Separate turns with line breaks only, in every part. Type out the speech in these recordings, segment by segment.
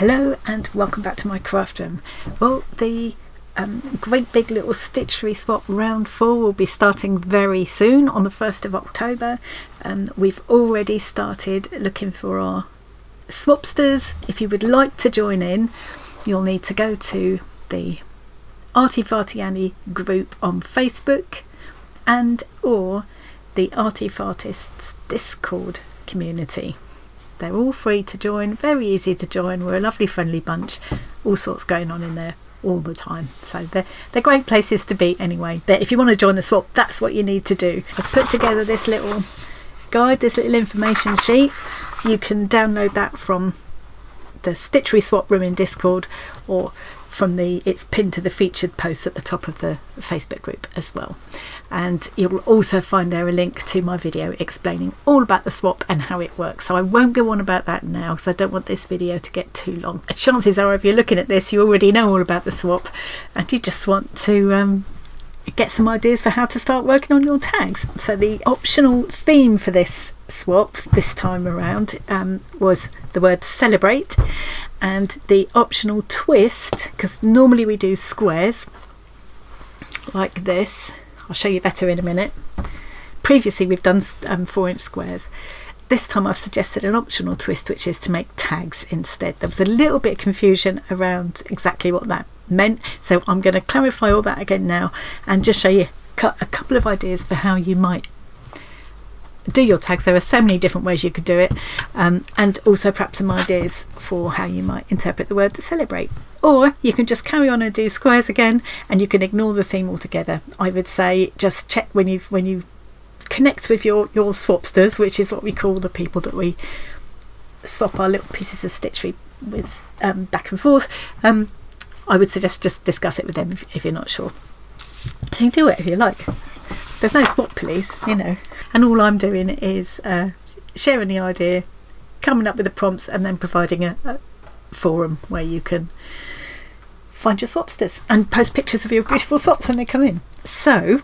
Hello and welcome back to my craft room. Well, the um, great big little stitchery swap round four will be starting very soon on the 1st of October. Um, we've already started looking for our swapsters. If you would like to join in, you'll need to go to the Arty Farty Annie group on Facebook and or the Arty Fartists Discord community. They're all free to join, very easy to join. We're a lovely, friendly bunch, all sorts going on in there all the time. So they're, they're great places to be anyway. But if you want to join the swap, that's what you need to do. I've put together this little guide, this little information sheet. You can download that from the Stitchery Swap Room in Discord or from the it's pinned to the featured post at the top of the Facebook group as well. And you'll also find there a link to my video explaining all about the swap and how it works. So I won't go on about that now because I don't want this video to get too long. Chances are if you're looking at this you already know all about the swap and you just want to um, get some ideas for how to start working on your tags. So the optional theme for this swap this time around um, was the word celebrate and the optional twist because normally we do squares like this. I'll show you better in a minute. Previously we've done um, four inch squares. This time I've suggested an optional twist which is to make tags instead. There was a little bit of confusion around exactly what that meant so I'm going to clarify all that again now and just show you a couple of ideas for how you might do your tags. There are so many different ways you could do it. Um, and also perhaps some ideas for how you might interpret the word to celebrate. Or you can just carry on and do squares again and you can ignore the theme altogether. I would say just check when you when you connect with your your swapsters which is what we call the people that we swap our little pieces of stitchery with um, back and forth. Um, I would suggest just discuss it with them if, if you're not sure. You can do it if you like there's no swap police, you know. And all I'm doing is uh, sharing the idea, coming up with the prompts, and then providing a, a forum where you can find your swapsters and post pictures of your beautiful swaps when they come in. So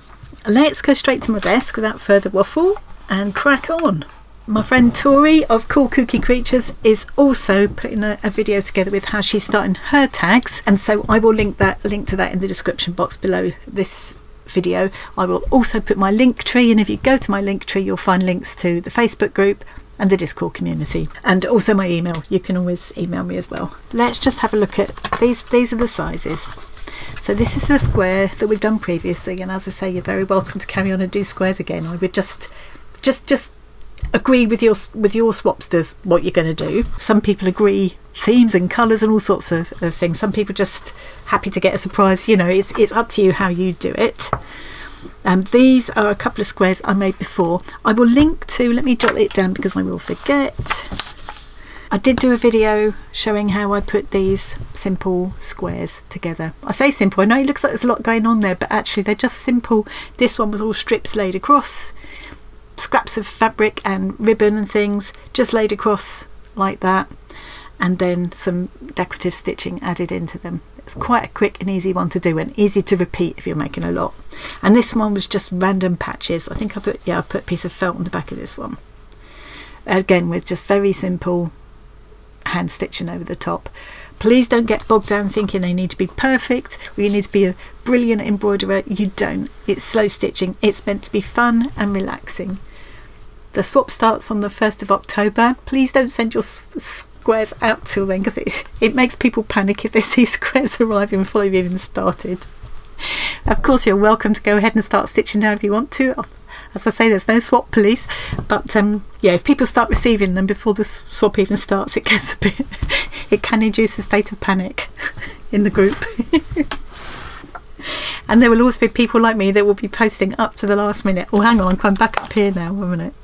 let's go straight to my desk without further waffle and crack on. My friend Tori of Kool Kooky Kreatures is also putting a, a, video together with how she's starting her tags, and so I will link that link to that in the description box below this video. I will also put my Linktree and if you go to my Linktree you'll find links to the Facebook group and the Discord community and also my email. You can always email me as well. Let's just have a look at these. These are the sizes. So this is the square that we've done previously and as I say you're very welcome to carry on and do squares again. I would just just just agree with your with your swapsters what you're going to do. Some people agree themes and colours and all sorts of, of, things. Some people just happy to get a surprise. You know, it's it's up to you how you do it. And um, these are a couple of squares I made before. I will link to. Let me jot it down because I will forget. I did do a video showing how I put these simple squares together. I say simple, I know it looks like there's a lot going on there, but actually they're just simple. This one was all strips laid across scraps of fabric and ribbon and things just laid across like that and then some decorative stitching added into them. It's quite a quick and easy one to do and easy to repeat if you're making a lot. And this one was just random patches. I think I put yeah I put a piece of felt on the back of this one. Again with just very simple hand stitching over the top. Please don't get bogged down thinking they need to be perfect or you need to be a brilliant embroiderer. You don't. It's slow stitching. It's meant to be fun and relaxing. The swap starts on the 1st of October. Please don't send your squares out till then because it, it makes people panic if they see squares arriving before they've even started. Of course, you're welcome to go ahead and start stitching now if you want to. As I say, there's no swap police, but um, yeah, if people start receiving them before the swap even starts, it gets a bit, it can induce a state of panic in the group. and there will always be people like me that will be posting up to the last minute. Oh, hang on, I'm back up here now, one minute.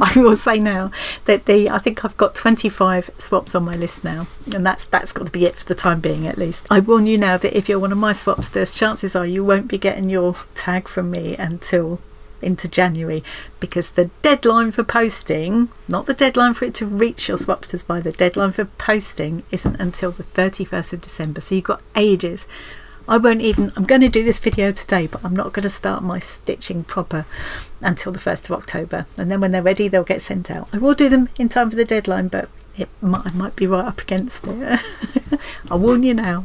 I will say now that the I think I've got 25 swaps on my list now, and that's that's got to be it for the time being at least. I warn you now that if you're one of my swapsters, chances are you won't be getting your tag from me until into January because the deadline for posting, not the deadline for it to reach your swapsters by the deadline for posting isn't until the 31st of December. So you've got ages I won't even, I'm going to do this video today, but I'm not going to start my stitching proper until the 1st of October. And then when they're ready, they'll get sent out. I will do them in time for the deadline, but it might, I might be right up against it. I'll warn you now.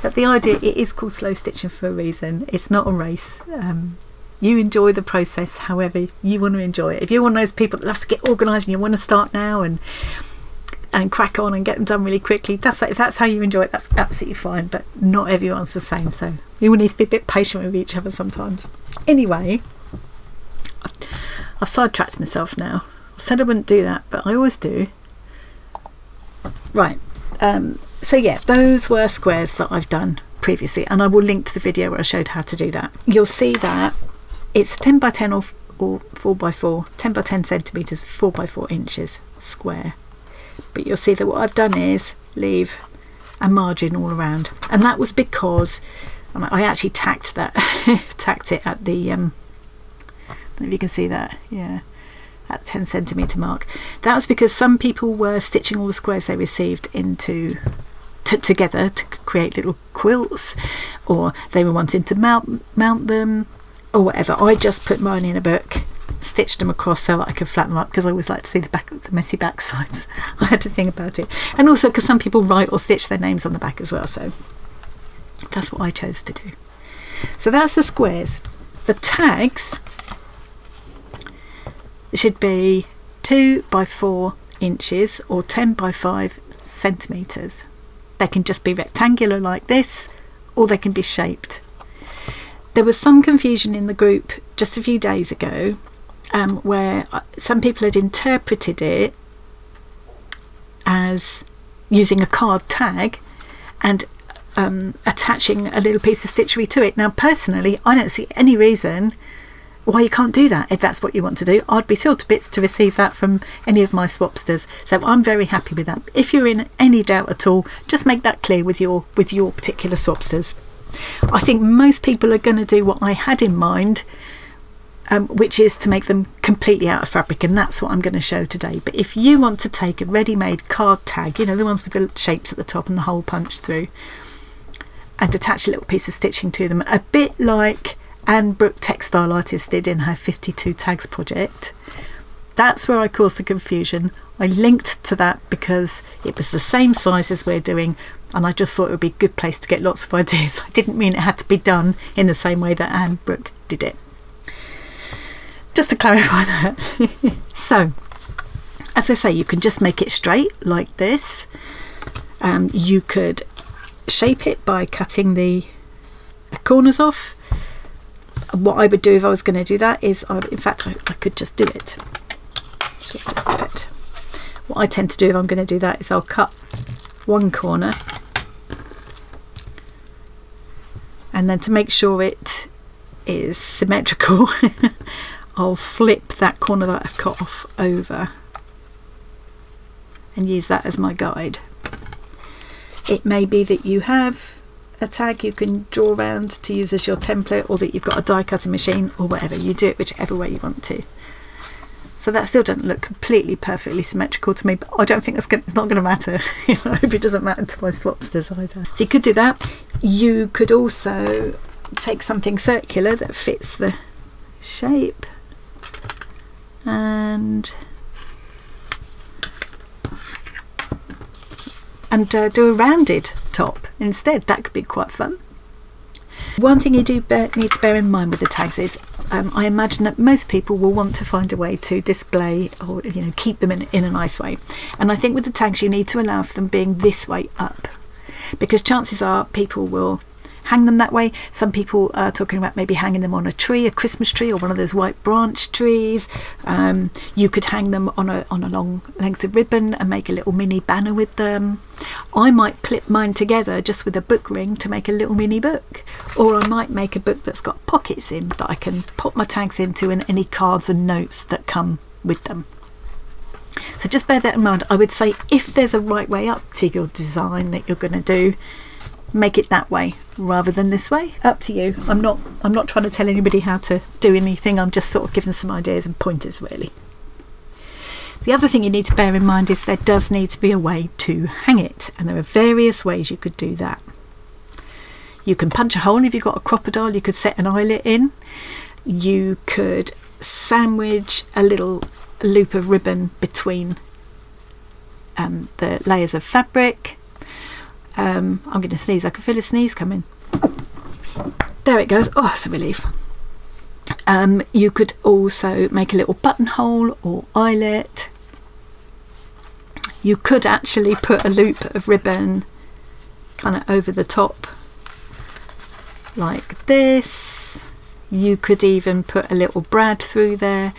But the idea, it is called slow stitching for a reason. It's not a race. Um, you enjoy the process however you want to enjoy it. If you're one of those people that loves to get organised and you want to start now and and crack on and get them done really quickly, that's if that's how you enjoy it, that's absolutely fine. But not everyone's the same, so we will need to be a bit patient with each other sometimes. Anyway, I've sidetracked myself now. I said I wouldn't do that, but I always do. Right. Um, so yeah, those were squares that I've done previously, and I will link to the video where I showed how to do that. You'll see that it's 10 by 10 or, or 4 by 4, 10 by 10 centimeters, 4 by 4 inches square. But you'll see that what I've done is leave a margin all around, and that was because I actually tacked that, tacked it at the. Um, if you can see that. Yeah, at 10 centimeter mark. That was because some people were stitching all the squares they received into together to create little quilts, or they were wanting to mount mount them, or whatever. I just put mine in a book, stitched them across so that I could flatten them up because I always like to see the back, the messy back sides. I had to think about it, and also because some people write or stitch their names on the back as well. So that's what I chose to do. So that's the squares. The tags should be two by four inches or 10 by 5 centimeters. They can just be rectangular like this or they can be shaped. There was some confusion in the group just a few days ago um, where uh, some people had interpreted it as using a card tag and um, attaching a little piece of stitchery to it. Now, personally, I don't see any reason why you can't do that if that's what you want to do. I'd be thrilled to bits to receive that from any of my swapsters. So I'm very happy with that. If you're in any doubt at all, just make that clear with your with your particular swapsters. I think most people are going to do what I had in mind, um, which is to make them completely out of fabric, and that's what I'm going to show today. But if you want to take a ready-made card tag, you know the ones with the shapes at the top and the hole punched through, and attach a little piece of stitching to them, a bit like Anne Brooke Textile Artist did in her 52 tags project. That's where I caused the confusion. I linked to that because it was the same size as we're doing and I just thought it would be a good place to get lots of ideas. I didn't mean it had to be done in the same way that Anne Brooke did it. Just to clarify that. so, as I say, you can just make it straight like this. Um, you could shape it by cutting the corners off what I would do if I was going to do that is, I, in fact, I, I could just do it. So just do it. What I tend to do if I'm going to do that is I'll cut one corner and then to make sure it is symmetrical I'll flip that corner that I've cut off over and use that as my guide. It may be that you have a tag you can draw around to use as your template or that you've got a die cutting machine or whatever. You do it whichever way you want to. So that still doesn't look completely perfectly symmetrical to me but I don't think that's gonna, it's not going to matter. I hope it doesn't matter to my swapsters either. So you could do that. You could also take something circular that fits the shape and and uh, do a rounded top instead. That could be quite fun. One thing you do bear, need to bear in mind with the tags is um, I imagine that most people will want to find a way to display or you know keep them in, in a nice way. And I think with the tags you need to allow for them being this way up because chances are people will hang them that way. Some people are talking about maybe hanging them on a tree, a Christmas tree, or one of those white branch trees. Um, you could hang them on a on a long length of ribbon and make a little mini banner with them. I might clip mine together just with a book ring to make a little mini book, or I might make a book that's got pockets in that I can put my tags into and any cards and notes that come with them. So just bear that in mind. I would say if there's a right way up to your design that you're going to do, make it that way rather than this way. Up to you. I'm not i'm not trying to tell anybody how to do anything. I'm just sort of giving some ideas and pointers really. The other thing you need to bear in mind is there does need to be a way to hang it and there are various ways you could do that. You can punch a hole if you've got a Crop-A-Dile. You could set an eyelet in. You could sandwich a little loop of ribbon between um, the layers of fabric. Um, I'm going to sneeze. I can feel a sneeze coming. There it goes. Oh, that's a relief. Um, you could also make a little buttonhole or eyelet. You could actually put a loop of ribbon kind of over the top like this. You could even put a little brad through there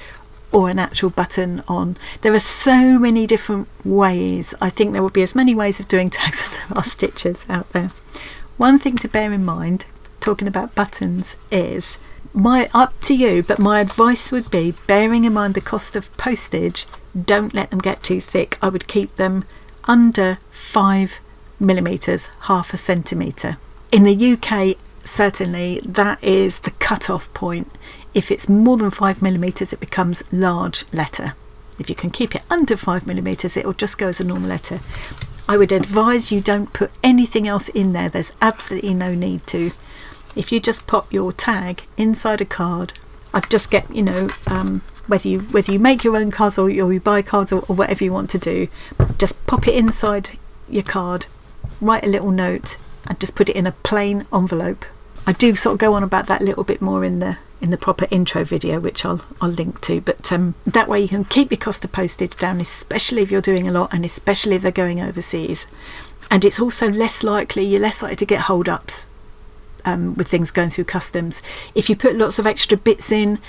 or an actual button on. There are so many different ways. I think there will be as many ways of doing tags as there are stitches out there. One thing to bear in mind, talking about buttons, is my up to you, but my advice would be bearing in mind the cost of postage, don't let them get too thick. I would keep them under five millimeters, half a centimetre. In the UK, certainly that is the cut-off point. If it's more than five millimeters, it becomes large letter. If you can keep it under five millimeters, it will just go as a normal letter. I would advise you don't put anything else in there. There's absolutely no need to. If you just pop your tag inside a card, I'd just get, you know, um, whether you whether you make your own cards or, you buy cards or, or whatever you want to do, just pop it inside your card, write a little note, and just put it in a plain envelope. I do sort of go on about that a little bit more in the in the proper intro video, which I'll I'll link to. But um, that way you can keep your cost of postage down, especially if you're doing a lot, and especially if they're going overseas. And it's also less likely you're less likely to get hold ups um, with things going through customs if you put lots of extra bits in.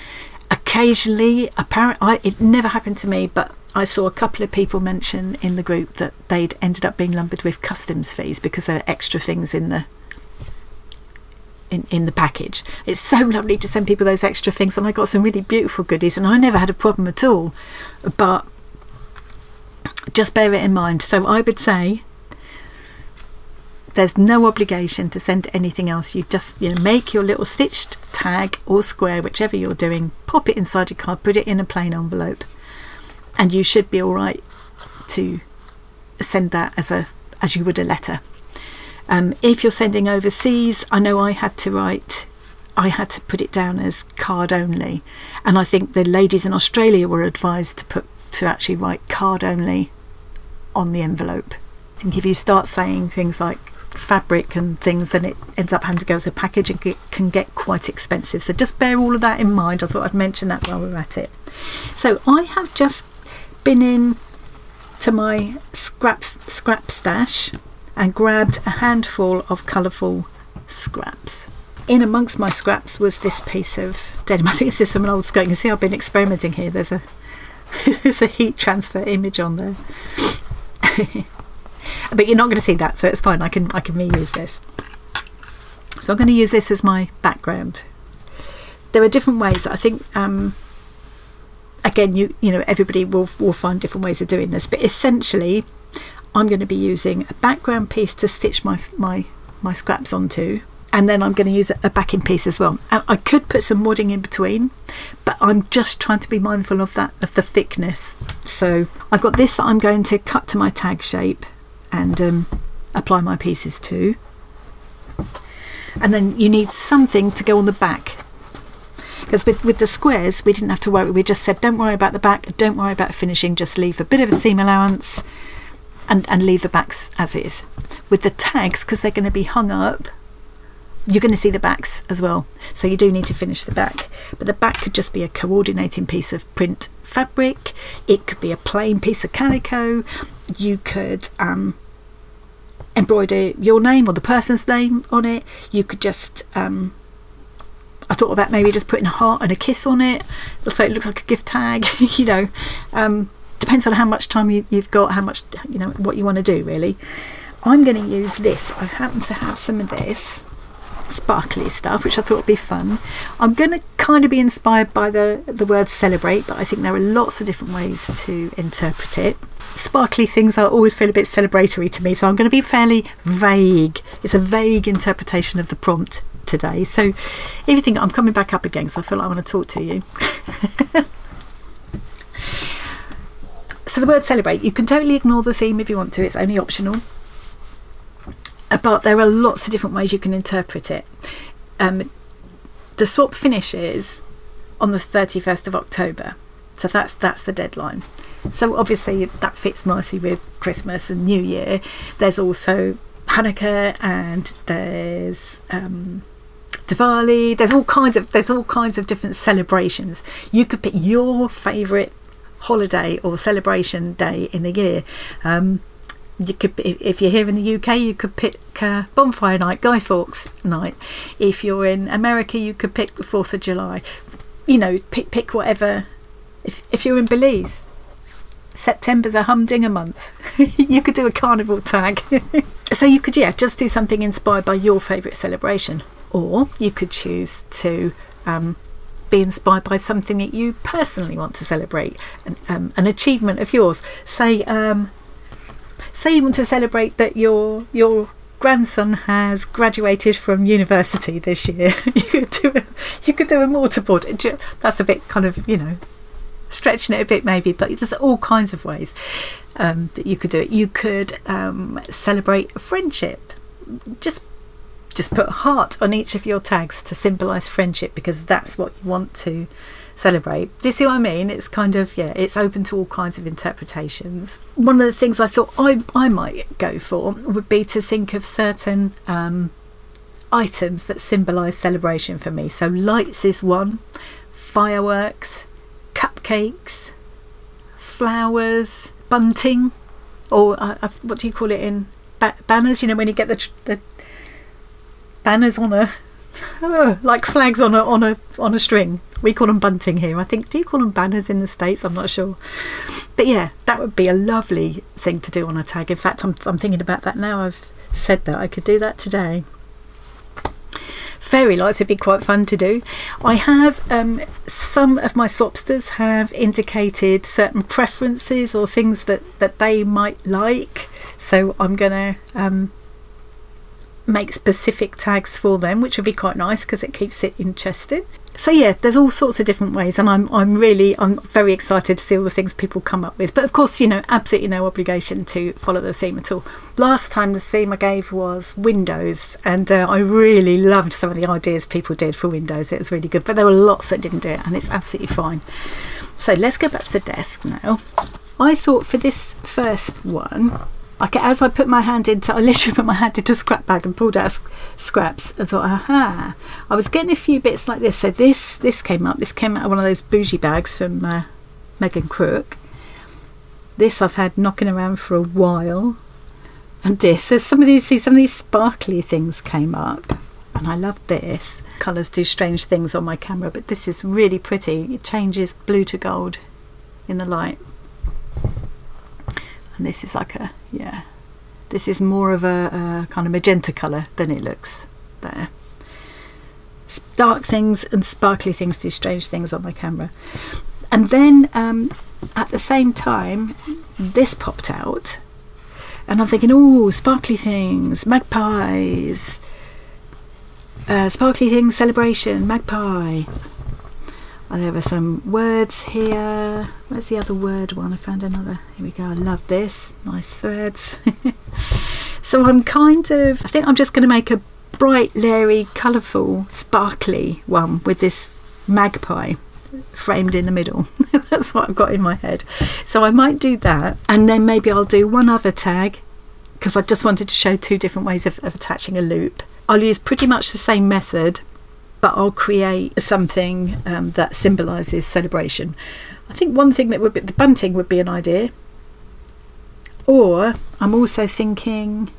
Occasionally, apparently, it never happened to me, but I saw a couple of people mention in the group that they'd ended up being lumbered with customs fees because there are extra things in the in, in the package. It's so lovely to send people those extra things, and I got some really beautiful goodies, and I never had a problem at all. But just bear it in mind. So I would say there's no obligation to send anything else. You just you know make your little stitched tag or square, whichever you're doing, pop it inside your card, put it in a plain envelope and you should be all right to send that as a as you would a letter. Um, if you're sending overseas, I know I had to write, I had to put it down as card only, and I think the ladies in Australia were advised to put to actually write card only on the envelope. I think if you start saying things like fabric and things, then it ends up having to go as a package and it can get quite expensive. So just bear all of that in mind. I thought I'd mention that while we're at it. So I have just been in to my scrap scrap stash and grabbed a handful of colourful scraps. In amongst my scraps was this piece of denim. I think this is from an old skirt. You can see I've been experimenting here. There's a there's a heat transfer image on there. but you're not going to see that, so it's fine. I can I can reuse this. So I'm going to use this as my background. There are different ways. I think um, again, you you know everybody will will find different ways of doing this, but essentially, I'm going to be using a background piece to stitch my my my scraps onto, and then I'm going to use a backing piece as well. And I could put some wadding in between, but I'm just trying to be mindful of that of the thickness. So I've got this that I'm going to cut to my tag shape and um, apply my pieces to. And then you need something to go on the back because with, with the squares we didn't have to worry we just said don't worry about the back don't worry about finishing just leave a bit of a seam allowance and, and leave the backs as is with the tags because they're going to be hung up. You're going to see the backs as well so you do need to finish the back. But the back could just be a coordinating piece of print fabric. It could be a plain piece of calico. You could um, embroider your name or the person's name on it. You could just um, I thought about maybe just putting a heart and a kiss on it. So it looks like a gift tag you know. Um, depends on how much time you, have got how much you know what you want to do really. I'm going to use this. I happen to have some of this sparkly stuff which I thought would be fun. I'm going to kind of be inspired by the the word celebrate but I think there are lots of different ways to interpret it. Sparkly things always feel a bit celebratory to me so I'm going to be fairly vague. It's a vague interpretation of the prompt today. So if you think I'm coming back up again, so I feel like I want to talk to you. so the word celebrate, you can totally ignore the theme if you want to, it's only optional. But there are lots of different ways you can interpret it. Um, the swap finishes on the 31st of October. So that's that's the deadline. So obviously that fits nicely with Christmas and New Year. There's also Hanukkah and there's um, Diwali. There's all kinds of there's all kinds of different celebrations. You could pick your favourite holiday or celebration day in the year. Um, you could if you're here in the UK you could pick uh, bonfire night Guy Fawkes night. If you're in America you could pick the 4th of July. You know pick pick whatever. If, if you're in Belize September's a humdinger month. You could do a carnival tag. So you could yeah just do something inspired by your favourite celebration. Or you could choose to um, be inspired by something that you personally want to celebrate an, um, an achievement of yours say um, say you want to celebrate that your your grandson has graduated from university this year. you could do a, you could do a mortarboard. That's a bit kind of you know stretching it a bit maybe, but there's all kinds of ways um, that you could do it. You could um, celebrate friendship. Just just put heart on each of your tags to symbolise friendship because that's what you want to celebrate. Do you see what I mean? It's kind of yeah, it's open to all kinds of interpretations. One of the things I thought I I might go for would be to think of certain um, items that symbolise celebration for me. So lights is one, fireworks, cupcakes, flowers, bunting, or uh, uh what do you call it in ba- banners? You know when you get the the banners on a like flags on a on a on a string. We call them bunting here. I think. Do you call them banners in the states? I'm not sure. But yeah, that would be a lovely thing to do on a tag. In fact, I'm I'm thinking about that now. I've said that I could do that today. Fairy lights would be quite fun to do. I have um, some of my swapsters have indicated certain preferences or things that that they might like. So I'm gonna um, make specific tags for them, which would be quite nice because it keeps it interesting. So yeah, there's all sorts of different ways, and I'm I'm really I'm very excited to see all the things people come up with. But of course, you know, absolutely no obligation to follow the theme at all. Last time the theme I gave was Windows, and uh, I really loved some of the ideas people did for Windows. It was really good, but there were lots that didn't do it, and it's absolutely fine. So let's go back to the desk now. I thought for this first one, like as I put my hand into, I literally put my hand into a scrap bag and pulled out scraps. I thought, aha! I was getting a few bits like this. So this this came up. This came out of one of those bougie bags from uh, Megan Crook. This I've had knocking around for a while, and this. There's some of these. See, some of these sparkly things came up, and I love this. Colours do strange things on my camera, but this is really pretty. It changes blue to gold in the light and this is like a yeah. This is more of a, a kind of magenta colour than it looks there. Dark things and sparkly things do strange things on my camera. And then um, at the same time this popped out. And I'm thinking oh sparkly things magpies. Uh, sparkly things celebration magpie Oh, there were some words here. Where's the other word one? I found another. Here we go. I love this. Nice threads. so I'm kind of, I think I'm just going to make a bright, leery, colourful, sparkly one with this magpie framed in the middle. That's what I've got in my head. So I might do that and then maybe I'll do one other tag because I just wanted to show two different ways of, of attaching a loop. I'll use pretty much the same method but I'll create something um, that symbolises celebration. I think one thing that would be the bunting would be an idea. Or I'm also thinking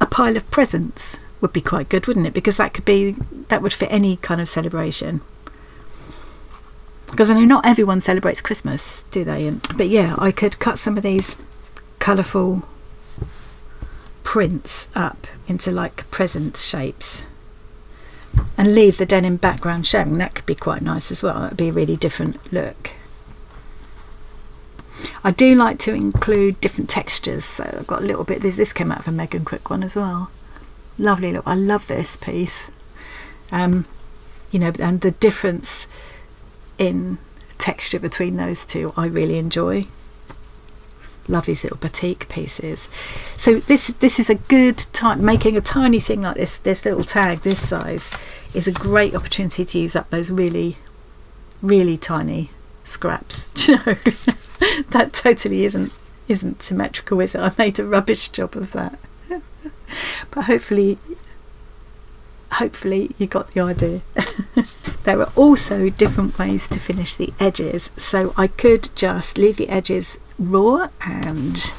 a pile of presents would be quite good, wouldn't it? Because that could be that would fit any kind of celebration. Because I know not everyone celebrates Christmas, do they? But yeah, I could cut some of these colourful prints up into like present shapes and leave the denim background showing. That could be quite nice as well. That would be a really different look. I do like to include different textures, so I've got a little bit. This this came out of a Megan Crook one as well. Lovely look. I love this piece. Um, you know, and the difference in texture between those two, I really enjoy love these little batik pieces so this this is a good time making a tiny thing like this this little tag this size is a great opportunity to use up those really really tiny scraps Do you know that totally isn't isn't symmetrical, is it? I made a rubbish job of that. but hopefully hopefully you got the idea. There are also different ways to finish the edges. So I could just leave the edges raw and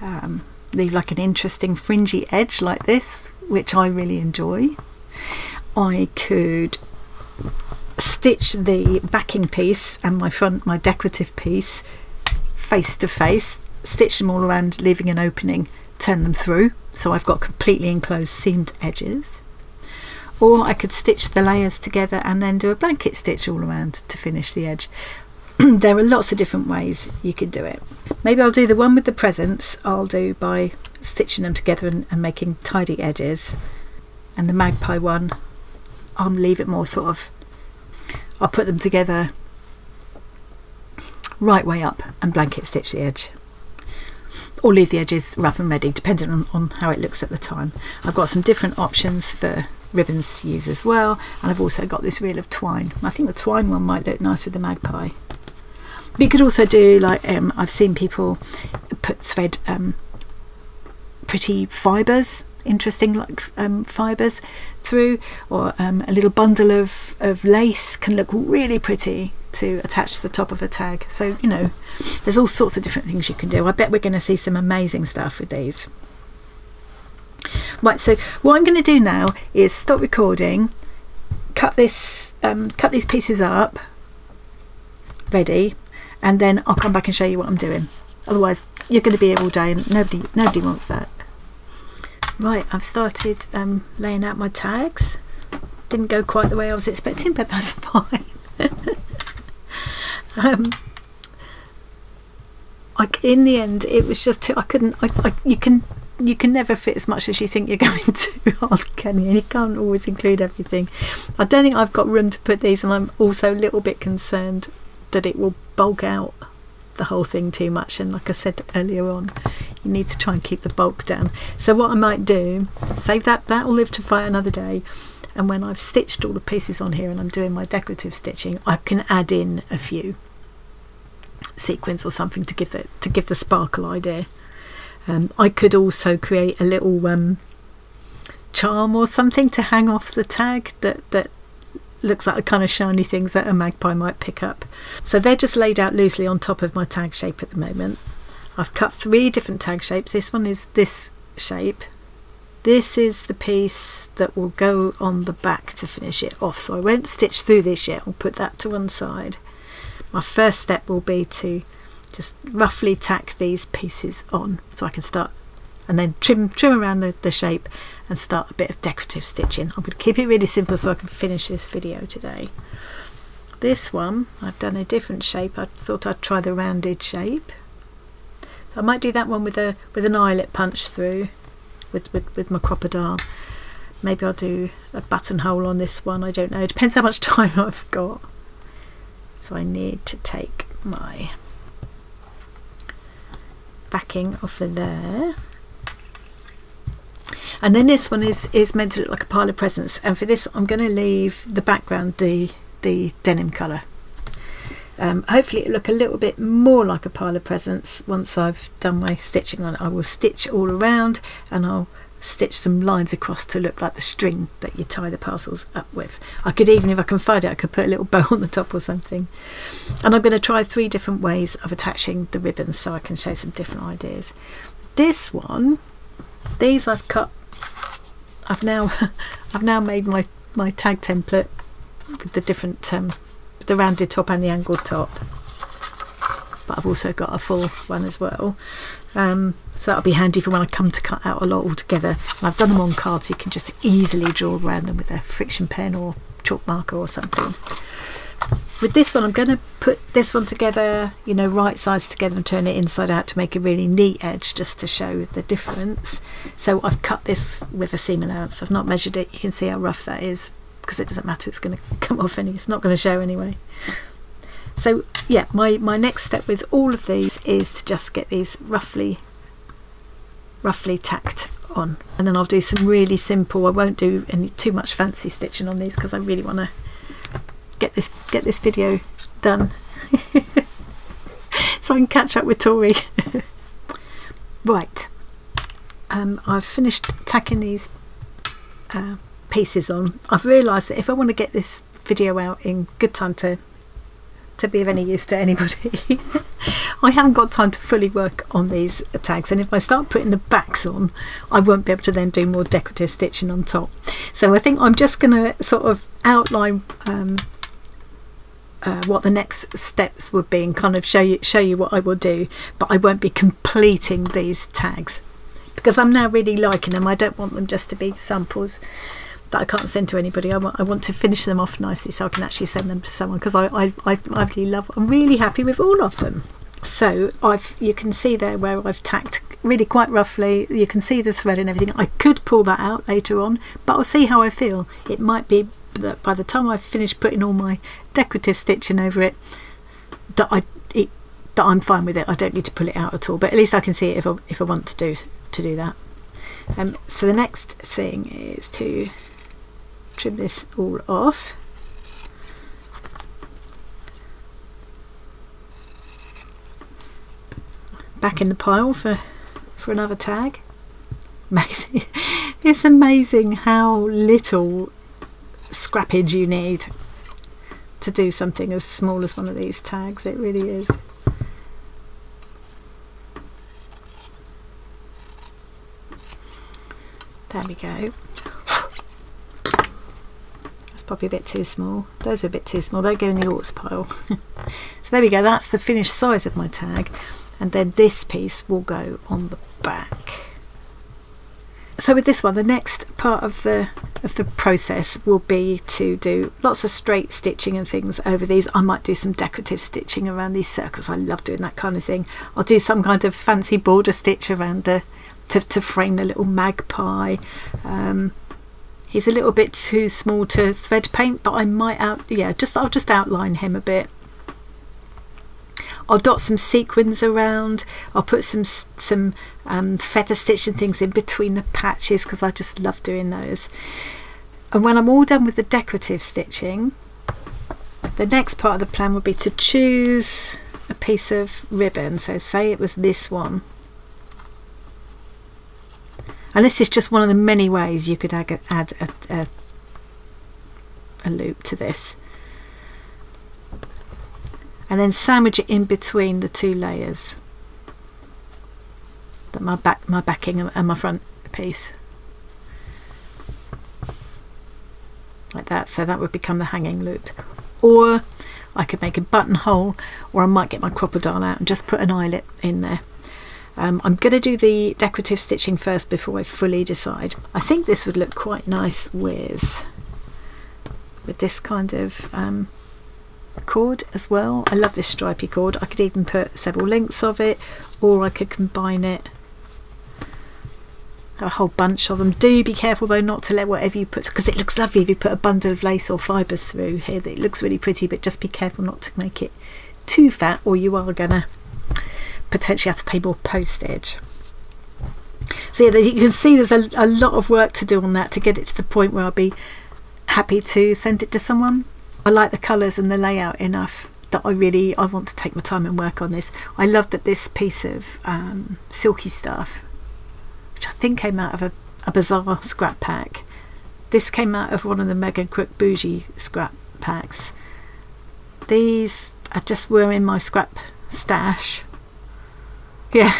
um, leave like an interesting fringy edge like this, which I really enjoy. I could stitch the backing piece and my front, my decorative piece, face to face, stitch them all around, leaving an opening, turn them through, so I've got completely enclosed seamed edges. Or I could stitch the layers together and then do a blanket stitch all around to finish the edge. there are lots of different ways you could do it. Maybe I'll do the one with the presents, I'll do by stitching them together and, and making tidy edges. And the magpie one, I'll leave it more sort of, I'll put them together right way up and blanket stitch the edge or leave the edges rough and ready depending on, on how it looks at the time. I've got some different options for ribbons to use as well and I've also got this reel of twine. I think the twine one might look nice with the magpie. But you could also do like um, I've seen people put thread um, pretty fibres interesting like um, fibres through or um, a little bundle of, of lace can look really pretty to attach to the top of a tag so you know there's all sorts of different things you can do I bet we're going to see some amazing stuff with these right so what I'm going to do now is stop recording cut this um, cut these pieces up ready and then I'll come back and show you what I'm doing. Otherwise you're going to be here all day and nobody nobody wants that. Right I've started um, laying out my tags. Didn't go quite the way I was expecting but that's fine. Um, like in the end it was just I couldn't I, I, you can you can never fit as much as you think you're going to on can you you can't always include everything. I don't think I've got room to put these and I'm also a little bit concerned that it will bulk out the whole thing too much and like I said earlier on you need to try and keep the bulk down. So what I might do save that that will live to fight another day and when I've stitched all the pieces on here and I'm doing my decorative stitching I can add in a few sequins or something to give the to give the sparkle idea um, I could also create a little um, charm or something to hang off the tag that that looks like the kind of shiny things that a magpie might pick up. So they're just laid out loosely on top of my tag shape at the moment. I've cut three different tag shapes. This one is this shape. This is the piece that will go on the back to finish it off. So I won't stitch through this yet. I'll put that to one side. My first step will be to just roughly tack these pieces on so I can start and then trim trim around the, the shape and start a bit of decorative stitching. I'm going to keep it really simple so I can finish this video today. This one, I've done a different shape. I thought I'd try the rounded shape. So I might do that one with a with an eyelet punch through with, with, with my Crop-A-Dile. Maybe I'll do a buttonhole on this one, I don't know. It depends how much time I've got. So I need to take my backing off of there. And then this one is is meant to look like a pile of presents and for this I'm going to leave the background the the denim colour. Um, hopefully it'll look a little bit more like a pile of presents once I've done my stitching on it I will stitch all around and I'll stitch some lines across to look like the string that you tie the parcels up with. I could even, if I can find it, I could put a little bow on the top or something. And I'm going to try three different ways of attaching the ribbons so I can show some different ideas. This one, these I've cut I've now I've now made my my tag template with the different um, the rounded top and the angled top but I've also got a full one as well um, so that'll be handy for when I come to cut out a lot altogether. And I've done them on cards so you can just easily draw around them with a friction pen or chalk marker or something. With this one I'm going to put this one together you know right sides together and turn it inside out to make a really neat edge just to show the difference. So I've cut this with a seam allowance. I've not measured it. You can see how rough that is because it doesn't matter. It's going to come off any it's not going to show anyway. So yeah my my next step with all of these is to just get these roughly roughly tacked on and then I'll do some really simple I won't do any too much fancy stitching on these because I really want to get this get this video done so I can catch up with Tori. right, um, I've finished tacking these uh, pieces on. I've realised that if I want to get this video out in good time to to be of any use to anybody. I haven't got time to fully work on these tags and if I start putting the backs on I won't be able to then do more decorative stitching on top. So I think I'm just going to sort of outline um, uh, what the next steps would be and kind of show you show you what I will do but I won't be completing these tags because I'm now really liking them I don't want them just to be samples that I can't send to anybody. I want, I want to finish them off nicely so I can actually send them to someone because I, I, I, I really love I'm really happy with all of them. So I've you can see there where I've tacked really quite roughly. You can see the thread and everything. I could pull that out later on but I'll see how I feel. It might be that by the time I've finished putting all my decorative stitching over it that I it, that I'm fine with it. I don't need to pull it out at all but at least I can see it if I, if I want to do to do that. Um, so the next thing is to this all off. Back in the pile for for another tag. It's amazing how little scrappage you need to do something as small as one of these tags. It really is. There we go probably a bit too small. Those are a bit too small. They'll go in the orts pile. So there we go. That's the finished size of my tag. And then this piece will go on the back. So with this one the next part of the of the process will be to do lots of straight stitching and things over these. I might do some decorative stitching around these circles. I love doing that kind of thing. I'll do some kind of fancy border stitch around the to, to frame the little magpie. Um, he's a little bit too small to thread paint but I might out yeah just I'll just outline him a bit. I'll dot some sequins around. I'll put some some um, feather stitch and things in between the patches because I just love doing those. And when I'm all done with the decorative stitching the next part of the plan would be to choose a piece of ribbon. So say it was this one and this is just one of the many ways you could add, add a, a, a loop to this. And then sandwich it in between the two layers. That my back my backing and my front piece. Like that. So that would become the hanging loop. Or I could make a buttonhole or I might get my Crop-A-Dile out and just put an eyelet in there um, I'm going to do the decorative stitching first before I fully decide I think this would look quite nice with with this kind of um, cord as well. I love this stripy cord. I could even put several lengths of it or I could combine it a whole bunch of them. Do be careful though not to let whatever you put because it looks lovely if you put a bundle of lace or fibres through here. It looks really pretty but just be careful not to make it too fat or you are gonna potentially have to pay more postage. So yeah, you can see there's a, a lot of work to do on that to get it to the point where I'll be happy to send it to someone. I like the colours and the layout enough that I really I want to take my time and work on this. I love that this piece of um, silky stuff, which I think came out of a, a bizarre scrap pack. This came out of one of the Megan Crook Bougie scrap packs. These are just were in my scrap stash. Yeah,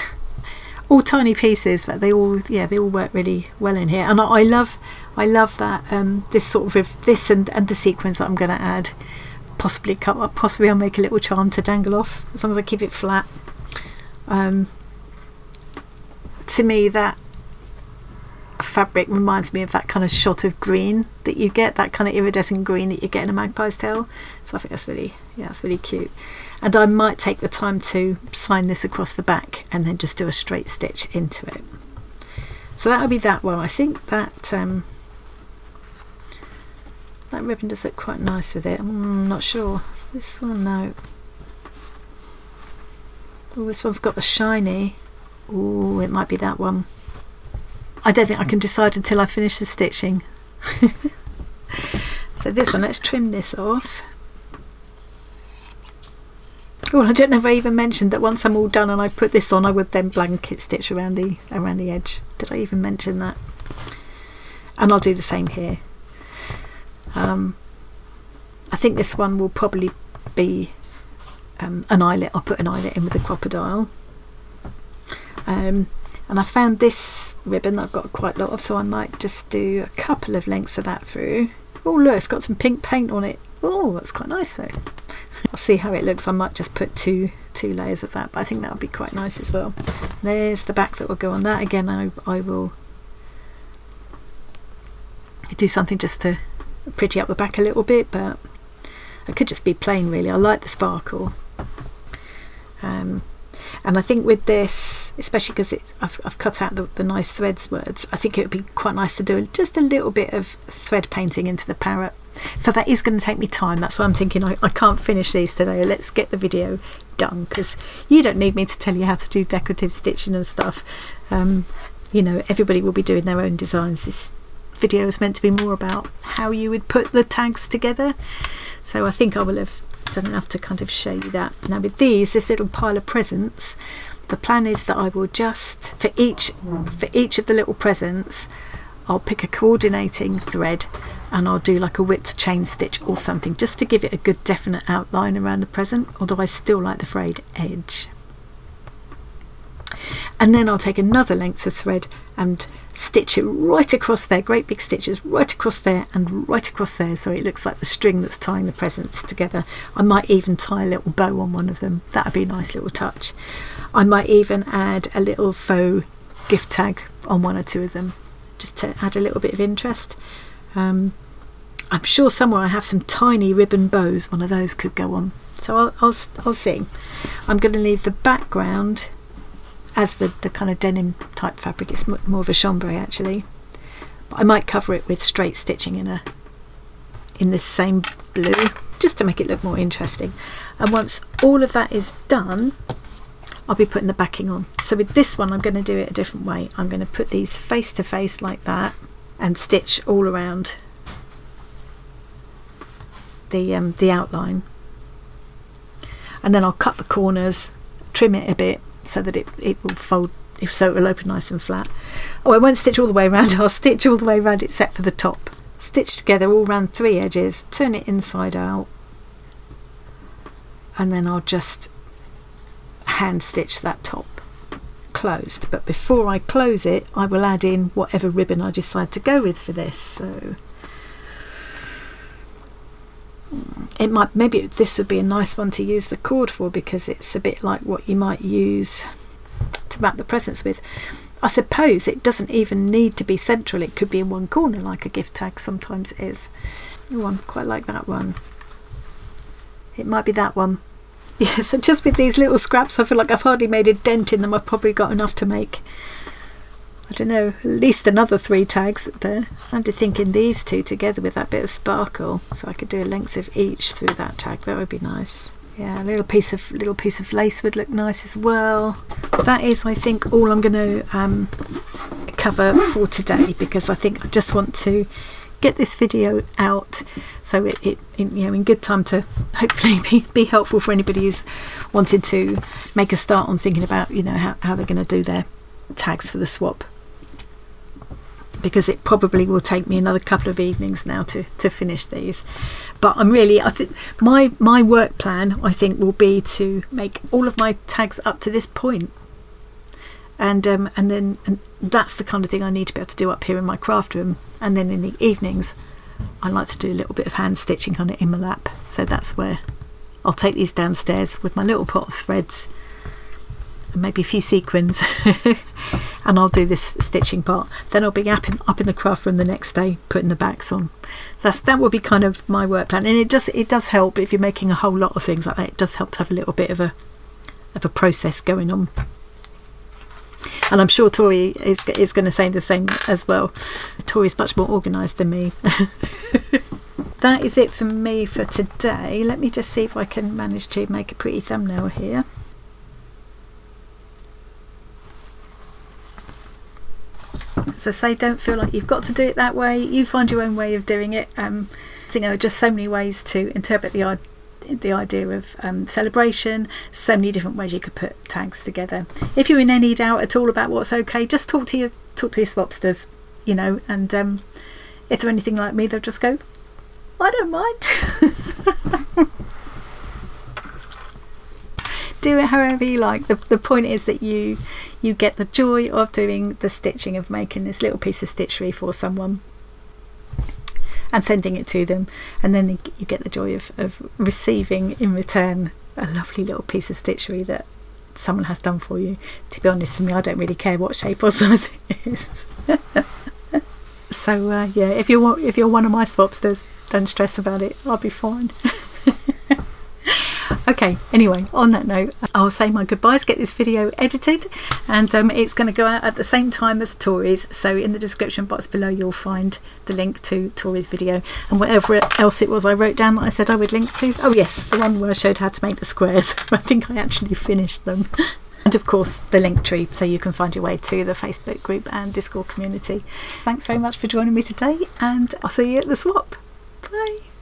all tiny pieces, but they all yeah they all work really well in here. And I, I love I love that um, this sort of this and, and the sequence that I'm going to add. Possibly cut up possibly I'll make a little charm to dangle off as long as I keep it flat. Um, to me that fabric reminds me of that kind of shot of green that you get that kind of iridescent green that you get in a magpie's tail so I think that's really yeah that's really cute and I might take the time to sign this across the back and then just do a straight stitch into it so that would be that one I think that um, that ribbon does look quite nice with it. I'm not sure. Is this one? No. Oh, this one's got the shiny. Oh, it might be that one. I don't think I can decide until I finish the stitching. so this one, let's trim this off. Well, I don't know if I even mentioned that once I'm all done and I put this on, I would then blanket stitch around the around the edge. Did I even mention that? And I'll do the same here. Um, I think this one will probably be um, an eyelet. I'll put an eyelet in with a Crop-A-Dile. Um, and I found this ribbon I've got quite a lot of, so I might just do a couple of lengths of that through. Oh look, it's got some pink paint on it. Oh, that's quite nice though. I'll see how it looks. I might just put two two layers of that, but I think that would be quite nice as well. There's the back that will go on that. Again, I, I will do something just to pretty up the back a little bit, but it could just be plain really. I like the sparkle. Um, and I think with this, especially because I've, I've cut out the, the nice threads words, I think it would be quite nice to do just a little bit of thread painting into the parrot. So that is going to take me time. That's why I'm thinking I, I can't finish these today. Let's get the video done because you don't need me to tell you how to do decorative stitching and stuff. Um, you know, everybody will be doing their own designs. This video is meant to be more about how you would put the tags together. So I think I will have done enough to kind of show you that. Now with these, this little pile of presents, the plan is that I will just, for each, for each of the little presents, I'll pick a coordinating thread and I'll do like a whipped chain stitch or something just to give it a good definite outline around the present, although I still like the frayed edge. And then I'll take another length of thread and stitch it right across there great big stitches right across there and right across there so it looks like the string that's tying the presents together. I might even tie a little bow on one of them. That would be a nice little touch. I might even add a little faux gift tag on one or two of them just to add a little bit of interest. Um, I'm sure somewhere I have some tiny ribbon bows one of those could go on. So I'll, I'll, I'll see. I'm going to leave the background as the, the kind of denim type fabric. It's more of a chambray actually. But I might cover it with straight stitching in a in this same blue just to make it look more interesting. And once all of that is done, I'll be putting the backing on. So with this one, I'm going to do it a different way. I'm going to put these face to face like that and stitch all around the um, the outline. And then I'll cut the corners, trim it a bit, so that it, it will fold if so it will open nice and flat. Oh I won't stitch all the way around. I'll stitch all the way around except for the top. Stitch together all round three edges turn it inside out and then I'll just hand stitch that top closed. But before I close it I will add in whatever ribbon I decide to go with for this. So it might maybe this would be a nice one to use the cord for because it's a bit like what you might use to map the presents with. I suppose it doesn't even need to be central. It could be in one corner like a gift tag. Sometimes is. I quite like that one. It might be that one. Yeah so just with these little scraps I feel like I've hardly made a dent in them. I've probably got enough to make I don't know, at least another three tags there. I'm thinking these two together with that bit of sparkle, so I could do a length of each through that tag. That would be nice. Yeah, a little piece of little piece of lace would look nice as well. That is, I think, all I'm going to um, cover for today because I think I just want to get this video out so it, it in, you know in good time to hopefully be, be helpful for anybody who's wanted to make a start on thinking about you know how, how they're going to do their tags for the swap because it probably will take me another couple of evenings now to, to finish these. But I'm really, I think my, my work plan, I think, will be to make all of my tags up to this point. And, um, and then and that's the kind of thing I need to be able to do up here in my craft room. And then in the evenings, I like to do a little bit of hand stitching on it in my lap. So that's where I'll take these downstairs with my little pot of threads and maybe a few sequins and I'll do this stitching part. Then I'll be up in, up in the craft room the next day putting the backs on. So that's that will be kind of my work plan. And it does it does help if you're making a whole lot of things like that. It does help to have a little bit of a of a process going on. And I'm sure Tori is, is going to say the same as well. Tori's much more organised than me. That is it for me for today. Let me just see if I can manage to make a pretty thumbnail here As I say, don't feel like you've got to do it that way. You find your own way of doing it. Um, I think there are just so many ways to interpret the the idea of um, celebration. So many different ways you could put tags together. If you're in any doubt at all about what's okay, just talk to your talk to your swapsters, you know, and um, if they're anything like me, they'll just go, I don't mind. do it however you like. The, the point is that you you get the joy of doing the stitching of making this little piece of stitchery for someone and sending it to them and then you get the joy of, of receiving in return a lovely little piece of stitchery that someone has done for you. To be honest with me, I don't really care what shape or size it is. so uh, yeah, if you're if you're one of my swapsters, don't stress about it. I'll be fine. okay anyway on that note i'll say my goodbyes get this video edited and um, it's going to go out at the same time as tori's so in the description box below you'll find the link to tori's video and whatever else it was i wrote down that i said i would link to. Oh yes the one where i showed how to make the squares. I think i actually finished them. And of course the Linktree so you can find your way to the facebook group and discord community. Thanks very much for joining me today and i'll see you at the swap. Bye